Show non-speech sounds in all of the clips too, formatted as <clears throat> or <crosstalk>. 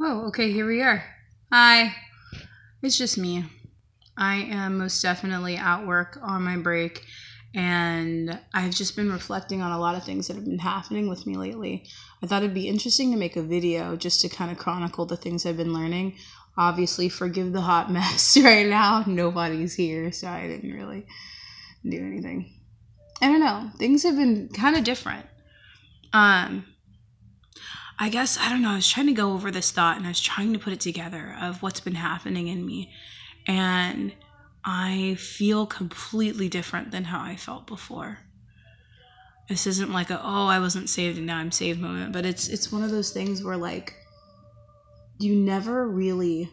Oh, okay, here we are. Hi. It's just me. I am most definitely at work on my break, and I've just been reflecting on a lot of things that have been happening with me lately. I thought it'd be interesting to make a video just to kind of chronicle the things I've been learning. Obviously, forgive the hot <laughs> mess right now. Nobody's here, so I didn't really do anything. I don't know. Things have been kind of different. Um, I guess, I don't know, I was trying to go over this thought and I was trying to put it together of what's been happening in me. And I feel completely different than how I felt before. This isn't like a, oh, I wasn't saved and now I'm saved moment, but it's it's one of those things where like you never really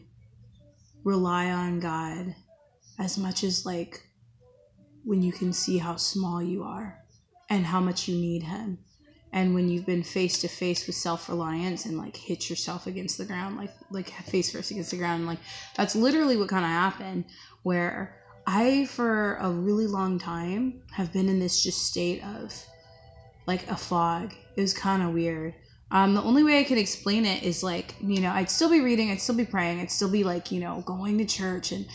rely on God as much as like when you can see how small you are and how much you need him and when you've been face to face with self-reliance and like hit yourself against the ground like like face first against the ground like that's literally what kind of happened where i for a really long time have been in this just state of like a fog it was kind of weird um, the only way I could explain it is like, you know, I'd still be reading, I'd still be praying, I'd still be like, you know, going to church and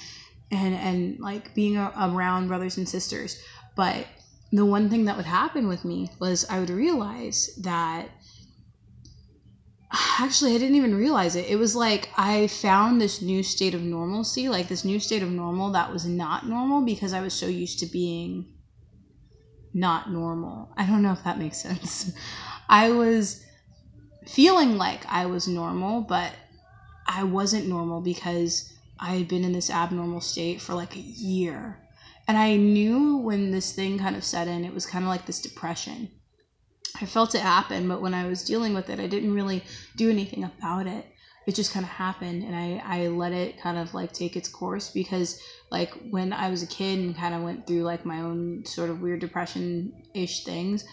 and and like being around brothers and sisters. But the one thing that would happen with me was I would realize that <sighs> actually I didn't even realize it. It was like I found this new state of normalcy, like this new state of normal that was not normal because I was so used to being not normal. I don't know if that makes sense. <laughs> I was feeling like I was normal, but I wasn't normal because I had been in this abnormal state for like a year and I knew when this thing kind of set in, it was kind of like this depression. I felt it happen, but when I was dealing with it, I didn't really do anything about it. It just kind of happened, and I, I let it kind of like take its course because, like, when I was a kid and kind of went through like my own sort of weird depression ish things,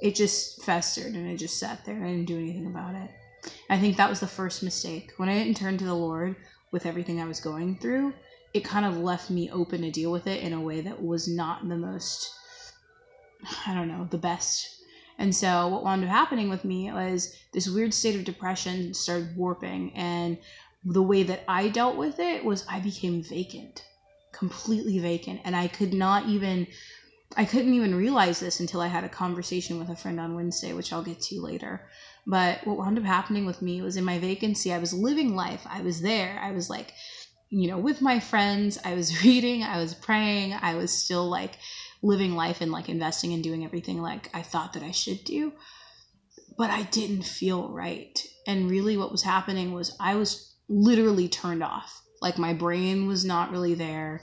it just festered and it just sat there. I didn't do anything about it. I think that was the first mistake. When I didn't turn to the Lord with everything I was going through, it kind of left me open to deal with it in a way that was not the most I don't know, the best. And so what wound up happening with me was this weird state of depression started warping and the way that I dealt with it was I became vacant, completely vacant, and I could not even I couldn't even realize this until I had a conversation with a friend on Wednesday, which I'll get to later. But what wound up happening with me was in my vacancy, I was living life. I was there. I was like you know, with my friends. I was <laughs> reading, I was praying, I was still like living life and like investing and doing everything like I thought that I should do. But I didn't feel right. And really, what was happening was I was literally turned off. Like my brain was not really there.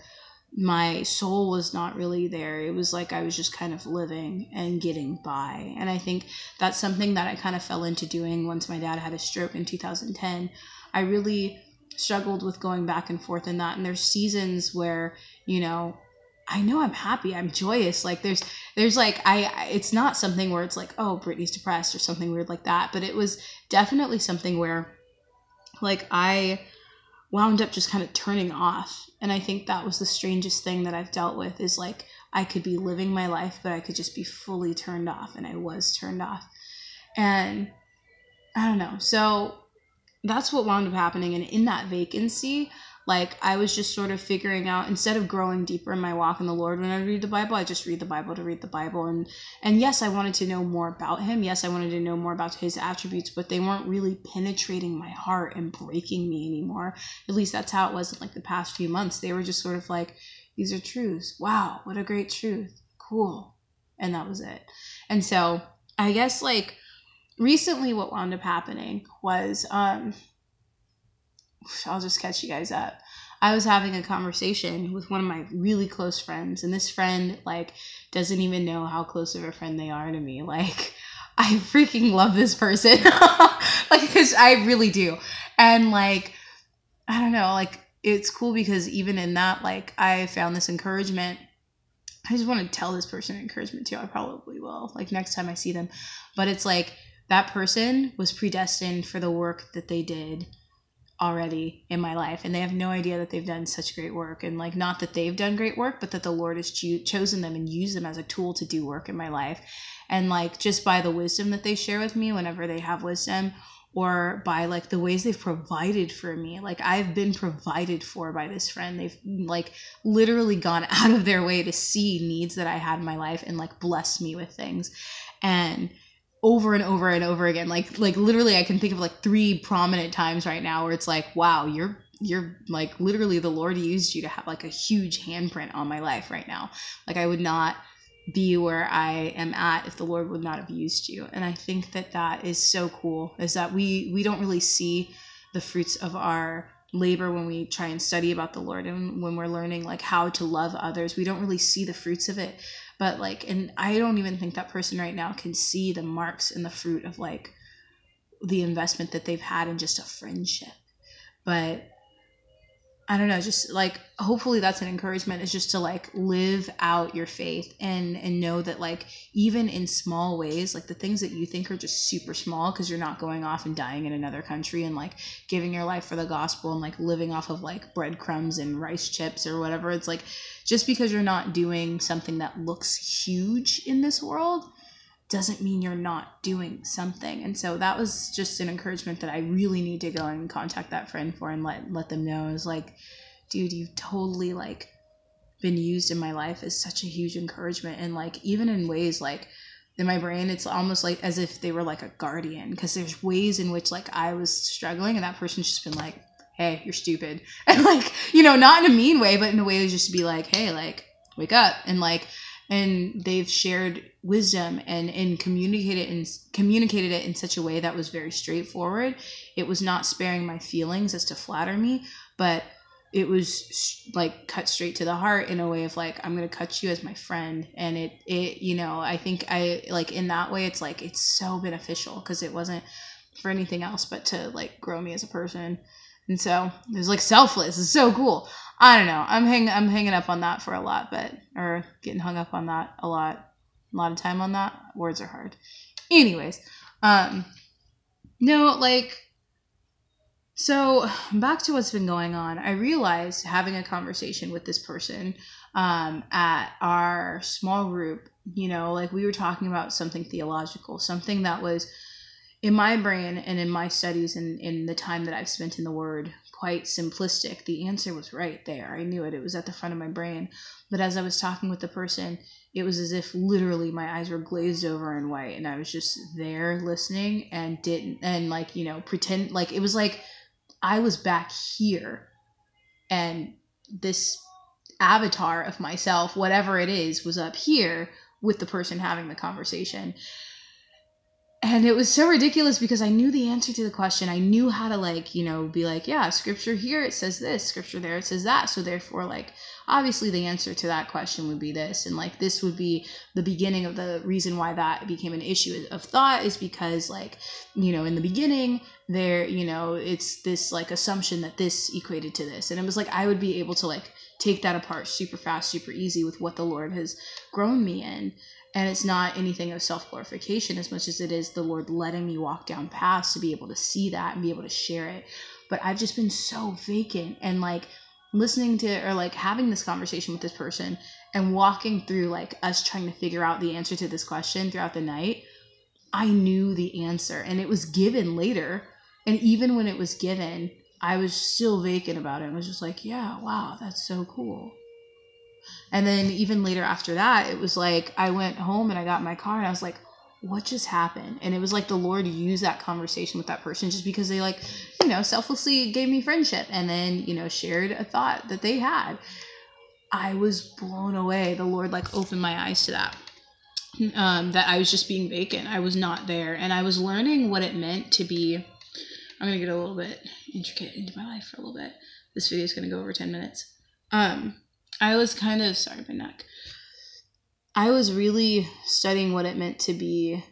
My soul was not really there. It was like I was just kind of living and getting by. And I think that's something that I kind of fell into doing once my dad had a stroke in 2010. I really struggled with going back and forth in that and there's seasons where you know i know i'm happy i'm joyous like there's there's like i it's not something where it's like oh brittany's depressed or something weird like that but it was definitely something where like i wound up just kind of turning off and i think that was the strangest thing that i've dealt with is like i could be living my life but i could just be fully turned off and i was turned off. And i don't know so that's what wound up happening. And in that vacancy, like I was just sort of figuring out instead of growing deeper in my walk in the Lord when I read the Bible, I just read the Bible to read the Bible. And and yes, I wanted to know more about him. Yes, I wanted to know more about his attributes, but they weren't really penetrating my heart and breaking me anymore. At least that's how it was in like the past few months. They were just sort of like, these are truths. Wow, what a great truth. Cool. And that was it. And so I guess like recently what wound up happening was um I'll just catch you guys up. I was having a conversation with one of my really close friends, and this friend like doesn't even know how close of a friend they are to me. Like, I freaking love this person, <laughs> like because I really do, and like, I don't know, like it's cool because even in that, like, I found this encouragement. I just want to tell this person encouragement too. I probably will, like next time I see them, but it's like that person was predestined for the work that they did already in my life and they have no idea that they've done such great work and like not that they've done great work but that the lord has cho- chosen them and used them as a tool to do work in my life and like just by the wisdom that they share with me whenever they have wisdom or by like the ways they've provided for me. Like I've been provided for by this friend. They've like literally gone <laughs> out of their way to see needs that I had in my life and like bless me with things. And over and over and over again. Like like literally I can think of like three prominent times right now where it's like, wow, you're you're like literally the Lord used you to have like a huge handprint on my life right now. Like I would not be where I am at if the Lord would not have used you. And I think that that is so cool is that we we don't really see the fruits of our labor when we try and study about the Lord and when we're learning like how to love others. We don't really see the fruits of it. But like and I don't even think that person right now can see the marks and the fruit of like the investment that they've had in just a friendship. But I don't know, just like hopefully that's an encouragement is just to like live out your faith and and know that like even in small ways, like the things that you think are just super small because you're not going off and dying in another country and like giving your life for the gospel and like living off of like breadcrumbs and rice chips or whatever. It's like just because you're not doing something that looks huge in this world doesn't mean you're not doing something. And so that was just an encouragement that I really need to go and contact that friend for and let let them know. Is like, dude, you've totally like been used in my life as such a huge encouragement and like even in ways like in my brain it's almost like as if they were like a guardian because there's ways in which like I was struggling and that person's just been like, "Hey, you're stupid." <laughs> And like, you know, not in a mean way, but in a way to just be like, "Hey, like wake up." And like and they've shared wisdom and and communicated and communicated it in such a way that was very straightforward. It was not sparing my feelings as to flatter me, but it was like cut straight to the heart in a way of like I'm gonna cut you as my friend, and it it you know I think I like in that way it's like it's so beneficial because it wasn't for anything else but to like grow me as a person, and so it was like selfless. It's so cool. I don't know. I'm hang I'm hanging up on that for a lot, but or getting hung up on that a lot. A lot of time on that. Words are hard. Anyways, um no, like so back to what's been going on. I realized having a conversation with this person um at our small group, you know, like we were talking about something theological, something that was in my brain and in my studies and in the time that I've spent in the word quite simplistic. The answer was right there. I knew it. It was at the front of my brain. But as I was talking with the person, it was as if literally my eyes were glazed over and white and I was just there listening and didn't and like, you know, pretend like it was like I was back here and this avatar of myself, whatever it is, was up here with the person having the conversation and it was so ridiculous because I knew the answer to the question. I knew how to like, you know, be like, yeah, scripture here it says this, scripture there it says that. So therefore, like, obviously the answer to that question would be this, and like this would be the beginning of the reason why that became an issue of thought is because like, you know, in the beginning there, you know, it's this like assumption that this equated to this, and it was like I would be able to like take that apart super fast, super easy with what the Lord has grown me in and it's not anything of self glorification as much as it is the Lord letting me walk down paths to be able to see that and be able to share it. But I've just been so vacant and like listening to or like having this conversation with this person and walking through like us trying to figure out the answer to this question throughout the night. I knew the answer and it was given later. And even when it was given, I was still vacant about it. I was just like, yeah, wow, that's so cool. And then even later after that, it was like I went home and I got in my car and I was like, what just happened? And it was like the Lord used that conversation with that person just because they like, you know, selflessly gave me friendship and then, you know, shared a thought that they had. I was blown away. The Lord like opened my eyes to that. Um, that I was just being vacant. I was not there. And I was learning what it meant to be. I'm going to get a little bit intricate into my life for a little bit. This video is going to go over 10 minutes. Um, I was kind of sorry, my neck. I was really studying what it meant to be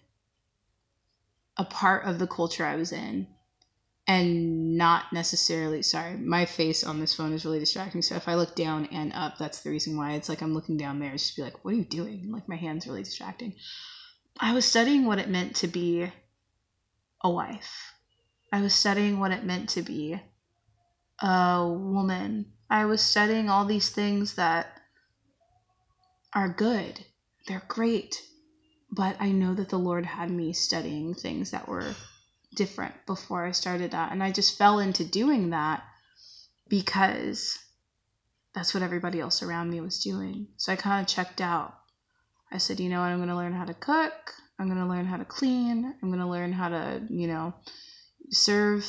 a part of the culture I was in and not necessarily sorry my face on this phone is really distracting so if i look down and up that's the reason why. It's like i'm looking down there just be like what are you doing? Like my hand's really distracting. I was studying what it meant to be a wife. I was studying what it meant to be a woman I was studying all these things that are good. They're great. But I know that the Lord had me studying things that were different before I started that. And I just fell into doing that because that's what everybody else around me was doing. So I kind of checked out. I said, you know what, I'm going to learn how to cook. I'm going to learn how to clean. I'm going to learn how to, you know, serve,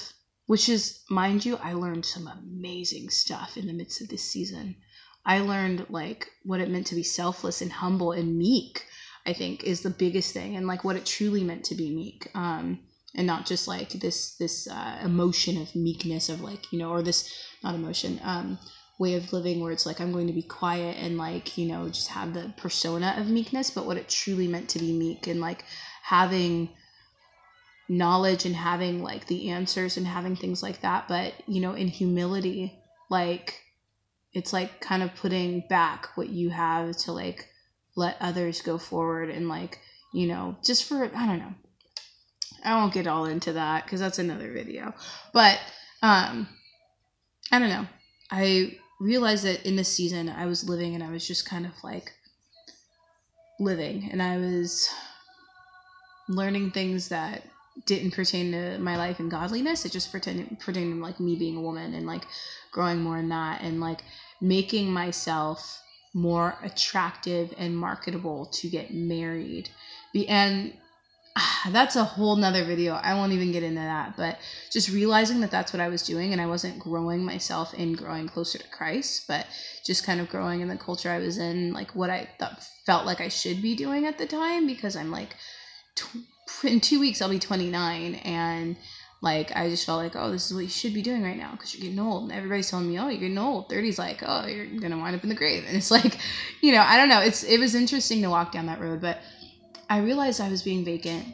which is, mind you, I learned some amazing stuff in the midst of this season. I learned like what it meant to be selfless and humble and meek, I think is the biggest thing and like what it truly meant to be meek. Um, and not just like this this uh, emotion of meekness of like you know or this not emotion um way of living where it's like i'm going to be quiet and like you know just have the persona of meekness but what it truly meant to be meek and like having knowledge and having like the answers and having things like that but you know in humility like it's like kind of putting back what you have to like let others go forward and like you know just for i don't know I won't get all into that because that's another video. But um, I don't know. I realized that in this season I was living and I was just kind of like living and I was learning things that didn't pertain to my life and godliness. It just pertained pertained to like me being a woman and like growing more in that and like making myself more attractive and marketable to get married. Be And ah, that's a whole nother video. I won't even get into that. But just realizing that that's what I was doing and I wasn't growing myself in growing closer to Christ, but just kind of growing in the culture I was in, like what I thought, felt like I should be doing at the time because I'm like, in two weeks I'll be 29 and like I just felt like, oh, this is what you should be doing right now because you're getting old. And everybody's telling me, oh, you're getting old. 30's like, oh, you're gonna wind up in the grave. And it's like, you know, I don't know. It's it was interesting to walk down that road, but I realized I was being vacant,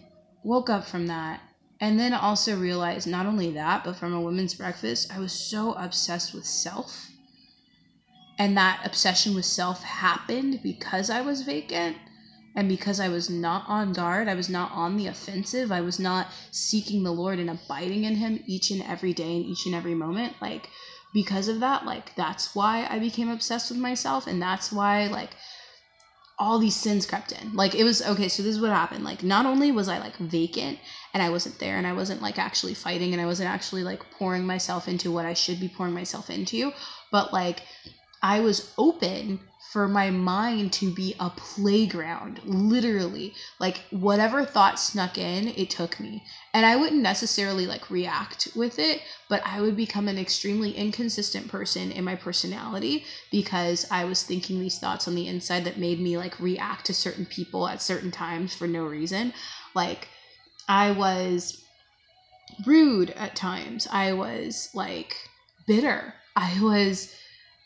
woke up from that, and then also realized not only that, but from a women's breakfast, I was so obsessed with self. And that obsession with self happened because I was vacant and because I was not on guard. I was not on the offensive. I was not seeking the Lord and abiding in Him each and every day and each and every moment. Like, because of that, like, that's why I became obsessed with myself. And that's why, like, all these sins crept in. Like it was okay, so this is what happened. Like not only was I like vacant and I wasn't there and I wasn't like actually fighting and I wasn't actually like pouring myself into what I should be pouring myself into, but like I was open for my mind to be a playground, literally. Like whatever thought snuck in, it took me. And I wouldn't necessarily like react with it, but I would become an extremely inconsistent person in my personality because I was thinking these thoughts on the inside that made me like react to certain people at certain times for no reason. Like I was rude at times. I was like bitter. I was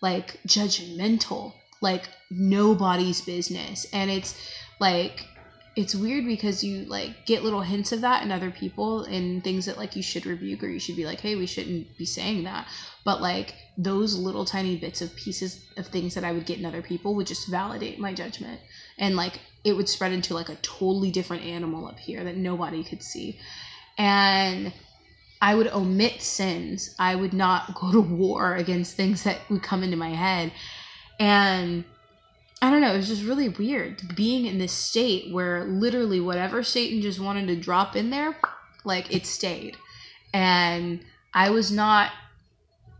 like judgmental like nobody's business. And it's like it's weird because you like get little hints of that in other people and things that like you should rebuke or you should be like hey we shouldn't be saying that. But like those little tiny bits of pieces of things that i would get in other people would just validate my judgment. And like it would spread into like a totally different animal up here that nobody could see. And i would omit sins. I would not <laughs> go to war against things that would come into my head and I don't know, it was just really weird being in this state where literally whatever Satan just wanted to drop in there, like it stayed. And I was not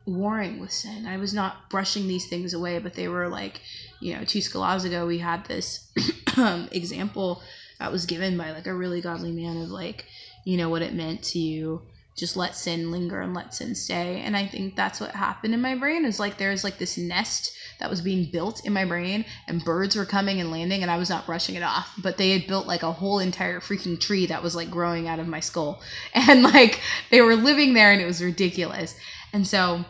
warring with sin. I was not brushing these things away, but they were like, you know, two scalas ago, we had this <clears throat> example that was given by like a really godly man of like, you know, what it meant to just let sin linger and let sin stay. And I think that's what happened in my brain is like there's like this nest that was being built in my brain and birds were coming and landing and I was not brushing it off. But they had built like a whole entire freaking tree that was like growing out of my skull. <laughs> And like they were living there and it was ridiculous. And so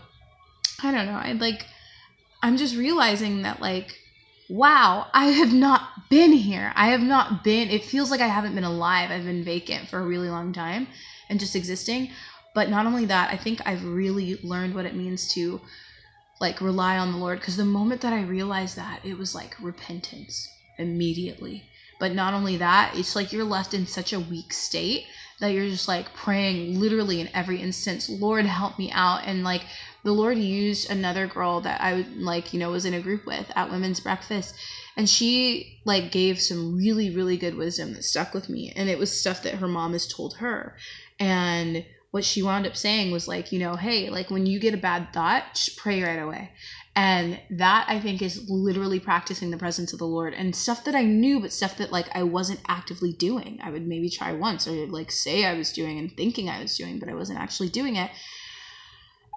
I don't know. I like I'm just realizing that like wow, I have not been here. I have not been it feels like I haven't been alive. I've been vacant for a really long time and just existing. But not only that, I think I've really learned what it means to like rely on the Lord because the moment that I realized that, it was like repentance immediately. But not only that, it's like you're left in such a weak state that you're just like praying literally in every instance, Lord, help me out. And like the Lord used another girl that I would like, you know, was in a group with at women's breakfast. and she like gave some really really good wisdom that stuck with me and it was stuff that her mom has told her and what she wound up saying was like you know hey like when you get a bad thought just pray right away. And that i think is literally practicing the presence of the lord and stuff that i knew but stuff that like i wasn't actively doing. I would maybe try once or like say i was doing and thinking i was doing but i wasn't actually doing it.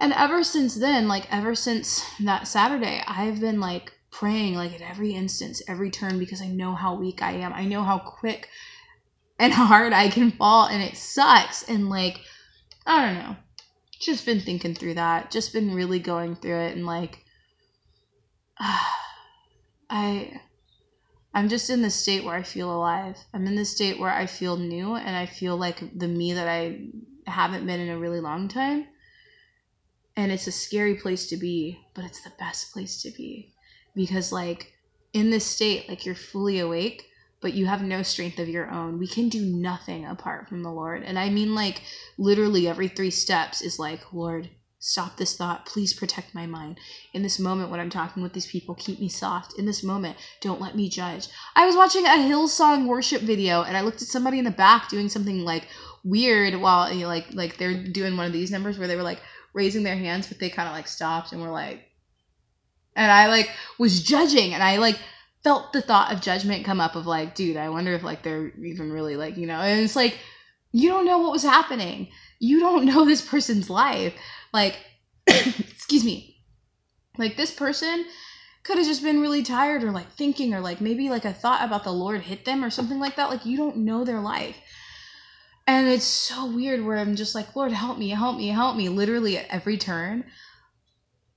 And ever since then like ever since that saturday i've been like praying like at every instance every turn because i know how weak i am. I know how quick and <laughs> hard i can fall and it sucks and like i don't know just been thinking through that just been really going through it and like <sighs> I I'm just in this state where I feel alive. I'm in this state where I feel new and I feel like the me that I haven't been in a really long time. And it's a scary place to be, but it's the best place to be. Because like in this state, like you're fully awake, but you have no strength of your own. We can do nothing apart from the Lord. And I mean like literally every 3 steps is like, Lord, Stop this thought. Please protect my mind. In this moment, when I'm talking with these people, keep me soft. In this moment, don't let me judge. I was watching a Hillsong worship video and I looked at somebody in the back doing something like weird while you know, like like they're doing one of these numbers where they were like raising their hands, but they kind of like stopped and were like, and I like was judging and I like felt the thought of judgment come up of like, dude, I wonder if like they're even really like, you know, and it's like, you don't know what was happening. You don't know this person's life. Like, <coughs> excuse me. Like this person could have just been really tired or like thinking or like maybe like a thought about the Lord hit them or something like that. Like you don't know their life. And it's so weird where I'm just like, Lord, help me, help me, help me, literally at every turn.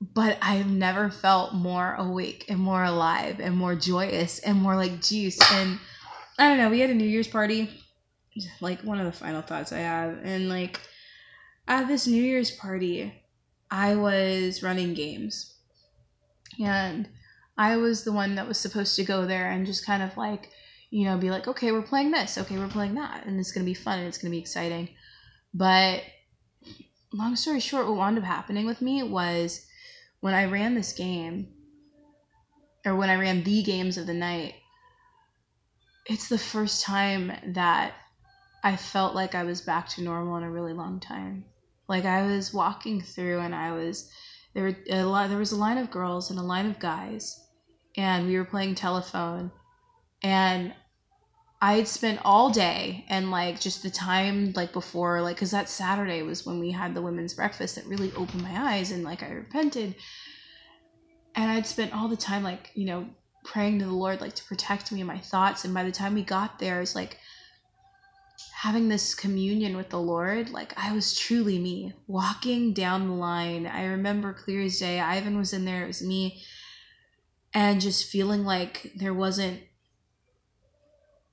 But I've never felt more awake and more alive and more joyous and more like juice. And I don't know, we had a New Year's party, like one of the final thoughts I have. And like, at this New Year's party, I was running games. And I was the one that was supposed to go there and just kind of like, you know, be like, okay, we're playing this, okay, we're playing that, and it's gonna be fun and it's gonna be exciting. But long story short, what wound up happening with me was when I ran this game, or when I ran the games of the night, it's the first time that I felt like I was back to normal in a really long time. Like I was walking through and I was there were a lot there was a line of girls and a line of guys and we were playing telephone and I had spent all day and like just the time like before like cuz that Saturday was when we had the women's breakfast that really opened my eyes and like I repented. And I'd spent all the time like you know praying to the Lord like to protect me and my thoughts. And by the time we got there it's like having this communion with the Lord, like I was truly me walking down the line. I remember clear as day, Ivan was in there, it was me, and just feeling like there wasn't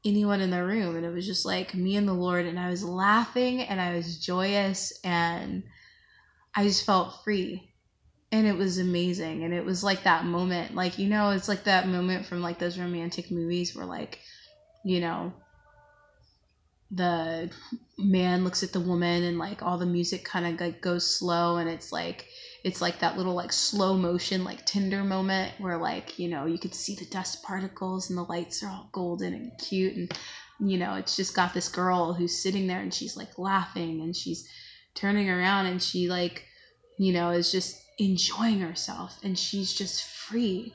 anyone in the room. And it was just like me and the Lord, and I was laughing and I was joyous and I just felt free. And it was amazing. And it was like that moment, like, you know, it's like that moment from like those romantic movies where, like, you know, the man looks at the woman and like all the music kind of like goes slow and it's like it's like that little like slow motion like tinder moment where like you know you could see the dust particles and the lights are all golden and cute and you know it's just got this girl who's sitting there and she's like laughing and she's turning around and she like you know is just enjoying herself and she's just free.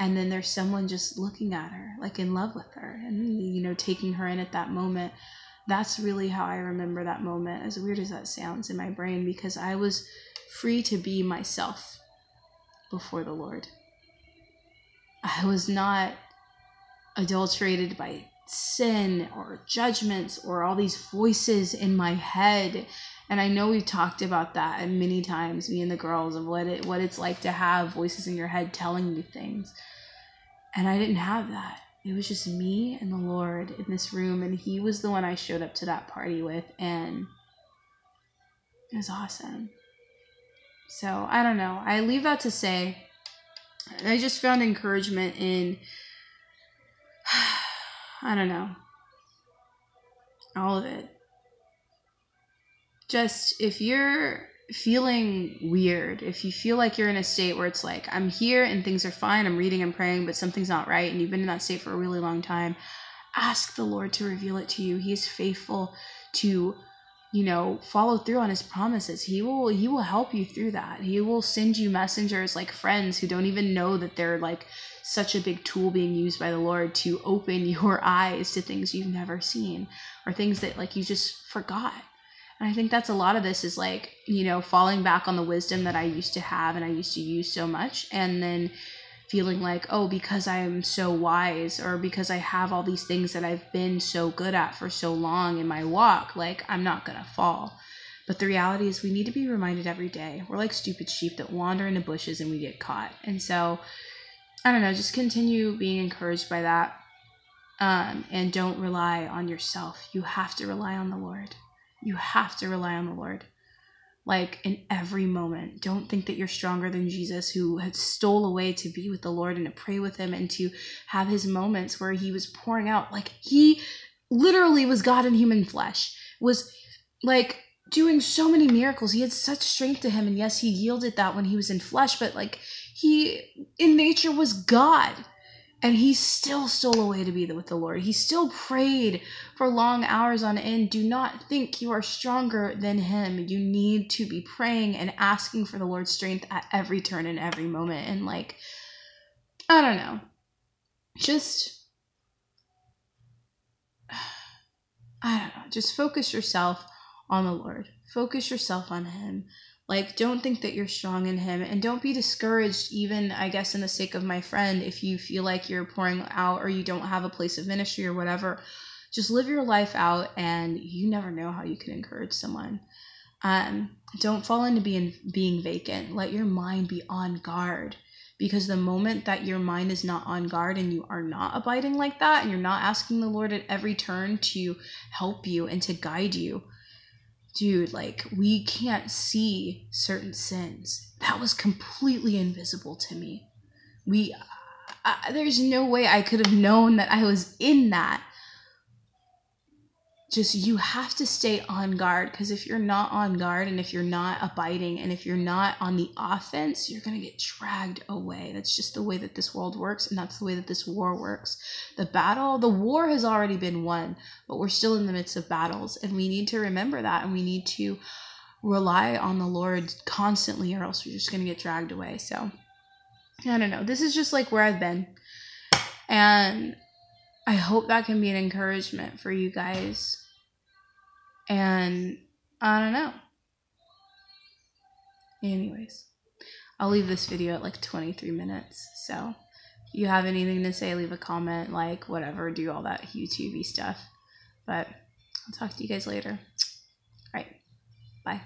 And then there's someone just looking at her like in love with her and you know taking her in at that moment. That's really how I remember that moment, as weird as that sounds in my brain, because I was free to be myself before the Lord. I was not adulterated by sin or judgments or all these voices in my head. And I know we've talked about that many times, me and the girls, of what it what it's like to have voices in your head telling you things. And I didn't have that it was just me and the Lord in this room, and He was the one I showed up to that party with, and it was awesome. So I don't know. I leave that to say, I just found encouragement in, <sighs> I don't know, all of it. Just if you're feeling weird, if you feel like you're in a state where it's like, I'm here and things are fine, I'm reading and praying, but something's not right, and you've been in that state for a really long time, ask the Lord to reveal it to you. He is faithful to you know follow through on his promises. He will he will help you through that. He will send you messengers like friends who don't even know that they're like such a big tool being used by the lord to open <laughs> your eyes to things you've never seen or things that like you just forgot. And i think that's a lot of this is like you know falling back on the wisdom that i used to have and i used to use so much. And then feeling like, oh, because I'm so wise or because I have all these things that I've been so good at for so long in my walk, like I'm not going to fall. But the reality is, we need to be reminded every day. We're like stupid sheep that wander in the bushes and we get caught. And so, I don't know, just continue being encouraged by that. Um, and don't rely on yourself. You have to rely on the Lord. You have to rely on the Lord like in every moment. Don't think that you're stronger than Jesus, who had stole away to be with the Lord and to pray with him and to have his moments where he was pouring out. Like he literally was God in human flesh, was like doing so many miracles. He had such strength to him. And yes, he yielded that when he was in flesh, but like he in nature was God and he still stole away to be with the Lord. He still prayed for long hours on end. Do not think you are stronger than him. You need to be praying and asking for the Lord's strength at every turn and every moment. And like, I don't know. Just, <sighs> I don't know. Just focus yourself on the Lord. Focus yourself on him. Like, don't think that you're strong in Him and don't be discouraged, even, I guess, in the sake of my friend, if you feel like you're pouring out or you don't have a place of ministry or whatever. Just live your life out and you never know how you can encourage someone. Um, don't fall into being being vacant. Let your mind be on guard because the moment that your mind is not on guard and you are not abiding like that and you're not asking the Lord at every turn to help you and to guide you, dude, like we can't see certain sins. That was completely invisible to me. We, there's no way I could have known that I was in that just you have to stay on guard because if you're not on guard and if you're not abiding and if you're not on the offense, you're going to get dragged away. That's just the way that this world works and that's the way that this war works. The battle, the war has already been won, but we're still in the midst of battles and we need to remember that and we need to rely on the Lord constantly or else we're just going to get dragged away. So, I don't know. This is just like where I've been. And I hope that can be an encouragement for you guys and I don't know. Anyways, I'll leave this video at like 23 minutes. So if you have anything to say, leave a comment, like, whatever, do all that YouTubey stuff. But I'll talk to you guys later. All right. Bye.